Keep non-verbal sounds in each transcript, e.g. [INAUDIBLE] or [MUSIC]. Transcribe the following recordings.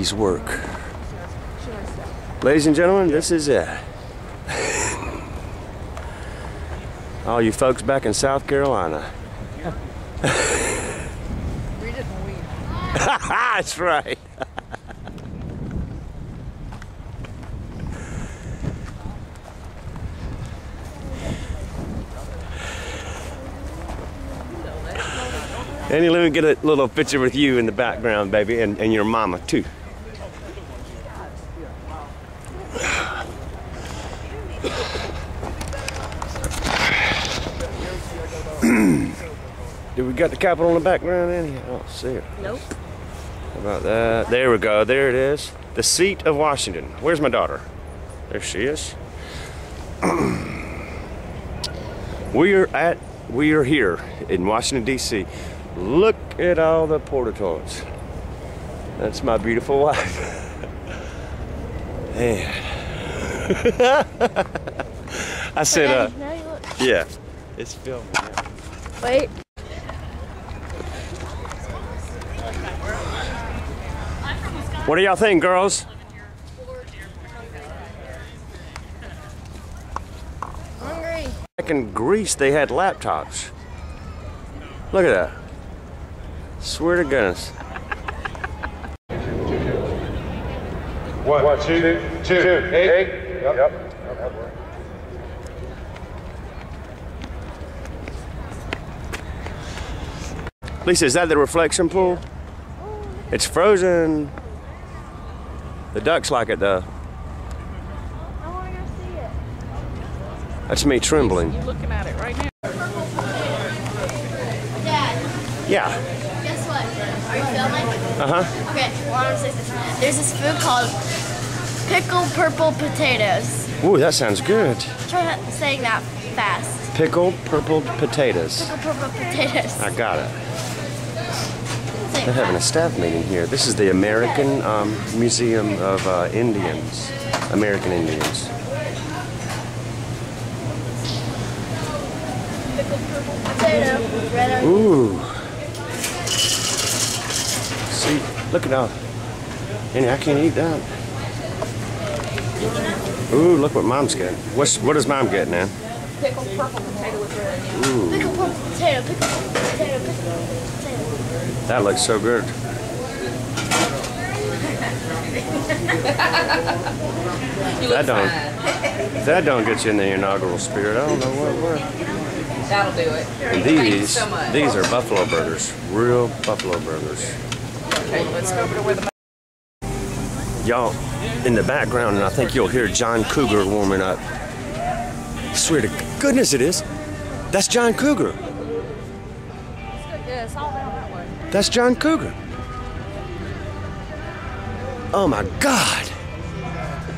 Work. Ladies and gentlemen, this is it. [LAUGHS] All you folks back in South Carolina. [LAUGHS] That's right. [LAUGHS] Annie, let me get a little picture with you in the background, baby, and, and your mama, too. [CLEARS THROAT] Do we got the Capitol in the background, Annie? I don't see it. Nope. How about that? There we go. There it is. The seat of Washington. Where's my daughter? There she is. [CLEARS THROAT] we are at we are here in Washington D.C. Look at all the porta toilets. That's my beautiful wife. [LAUGHS] Man. [LAUGHS] I said, uh, Now you look. yeah, it's filming. yeah. Wait. What do y'all think, girls? Hungry. Back in Greece, they had laptops. Look at that. Swear to goodness. One, two, two, eight. Yep. Lisa, is that the reflection pool? It's frozen. The ducks like it though. I want to go see it. That's me trembling. You looking at it right now? Dad, Yeah. guess what? Are you filming? Uh huh. Okay, well, I want to say this. There's this food called pickled purple potatoes. Ooh, that sounds good. Try not saying that fast. Pickled purple potatoes. Pickled purple potatoes. I got it. They're having a staff meeting here. This is the American um, Museum of uh, Indians. American Indians. Pickled purple potato. Red. Ooh. See, look at that. And I can't eat that. Ooh, look what mom's getting. What's what is mom getting? Pickled purple potato with red purple potato. Purple potato. Potato. That looks so good. [LAUGHS] That don't-. [LAUGHS] That don't get you in the inaugural spirit, I don't know what. That'll do it. And these, so these are buffalo burgers, real buffalo burgers. Okay, let's go over to where the Y'all, in the background, and I think you'll hear John Cougar warming up. I Swear to goodness it is. That's John Cougar. Yeah, it's all down that way. That's John Cougar. Oh my God.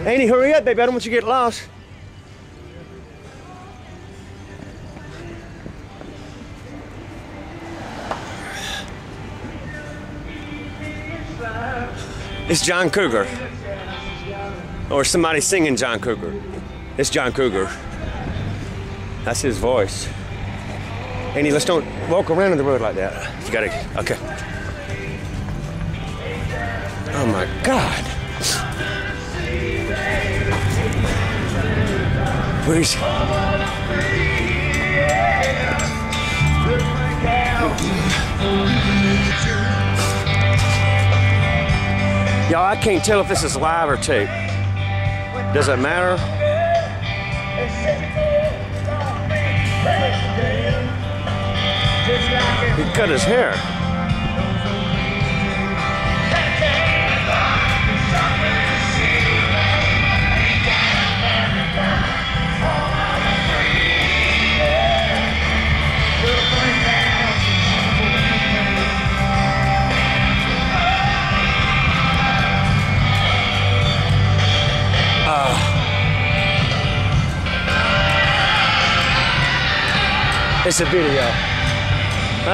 Annie, hurry up, baby. I don't want you to get lost. It's John Cougar. Or somebody singing John Cougar. It's John Cougar. That's his voice. Annie, let's don't walk around in the road like that. You gotta, okay. Oh my God. Where's Y'all, I can't tell if this is live or tape. Does it matter? He cut his hair. It's a video.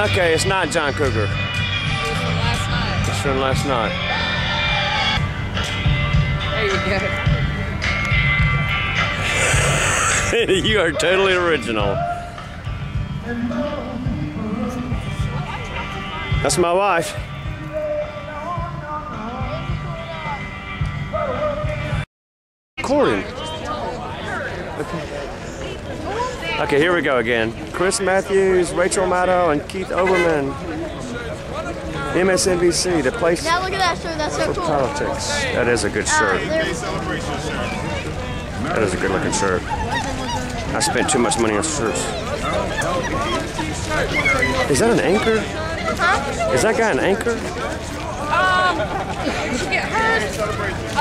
Okay, it's not John Cougar. last night. It's from last night. There you go. [LAUGHS] you are totally original. That's my wife. recording. Okay, here we go again. Chris Matthews, Rachel Maddow, and Keith Olbermann. MSNBC, the place Now look at that shirt. That's so for cool. politics. That is a good shirt. That is a good looking shirt. I spent too much money on shirts. Is that an anchor? huh? Is that guy an anchor? Did you get hurt?